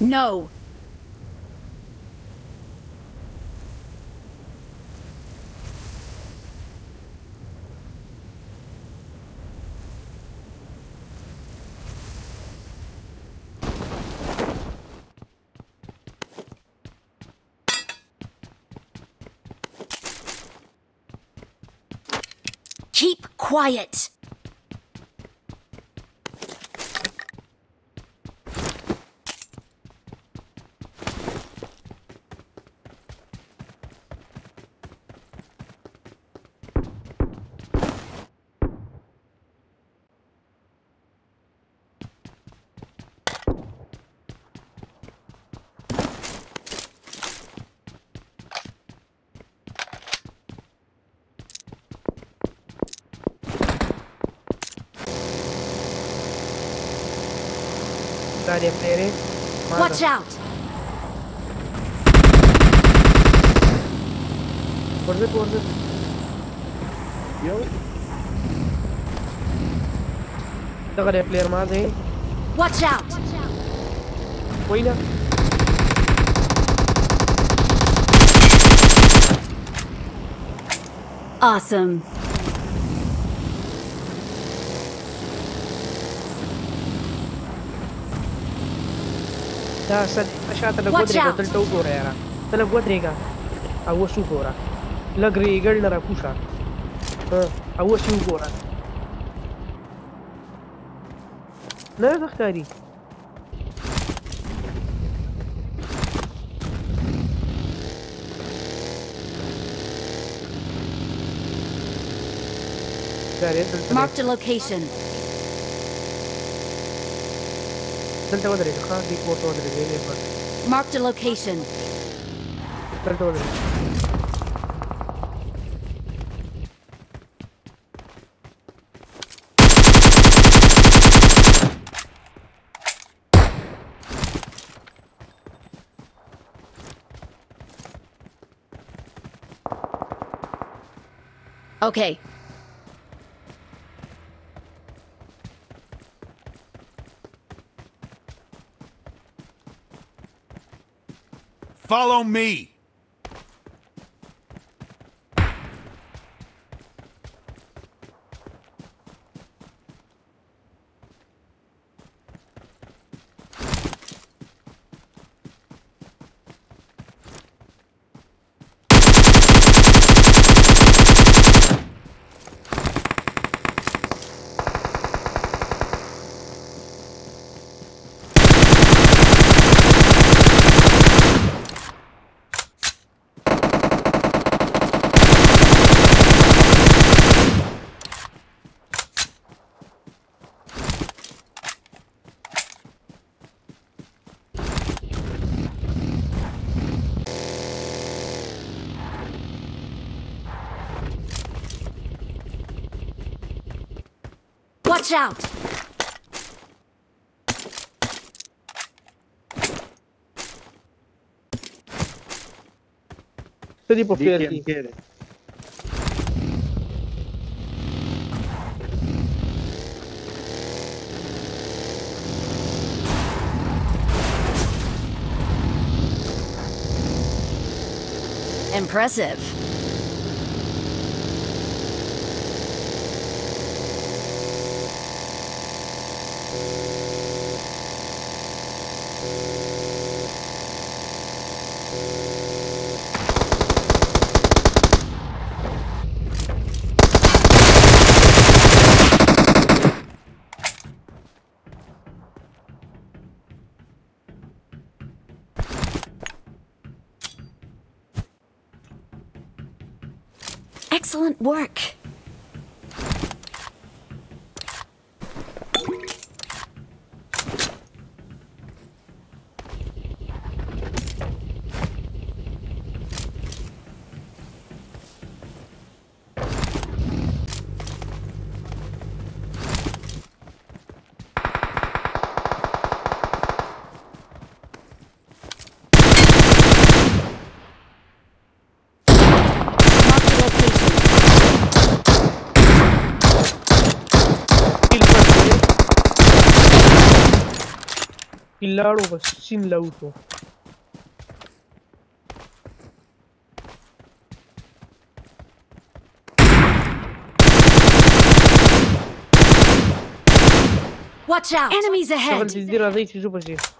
No. Keep quiet. Dai, a player. Watch out. Forse, forse. Yo. Ka player eh. Watch out. Uy na. Awesome. دا سد شاته لګ ودرېږه دلته وګوره یاره ته لږ ودرېږه او اوس وګوره لږ رېګړ نه راکوشه او اوس یې وګوره نه ښه ښکاري Marked a location. ತಗೊಳ್ರಿ D four ತಗೊಳ್ರಿ area four Marked a location. ತಲ್ ತಗೊಳ್ರಿ Okay, Follow me. Watch out. Sto tipo Di ferti chiede. Impressive. Excellent work. Marked a location. Il laro sin l'auto. Watch out! Enemies Stava ahead!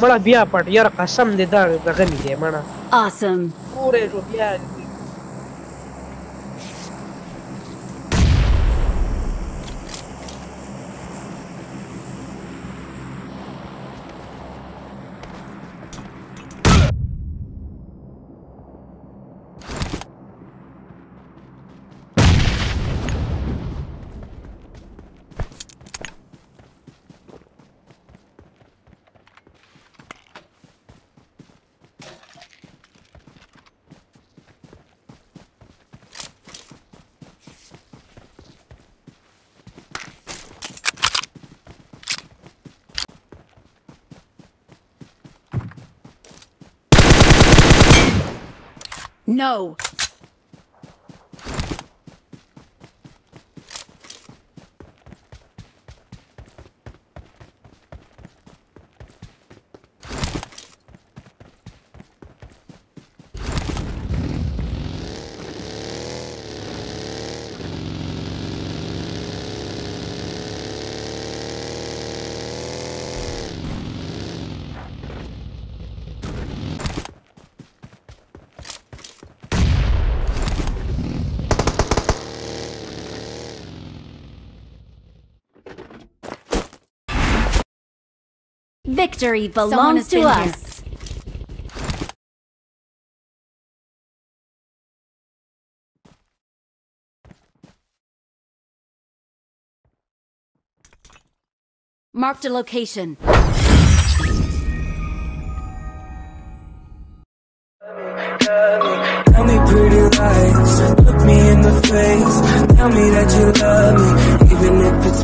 مړه بیا پټ یار قسم دې دا غمی دې مړه awesome ګوره جو بیا No! Victory belongs to us. Marked a location. Tell me pretty lies, look me in the face Tell me that you love me, even if it's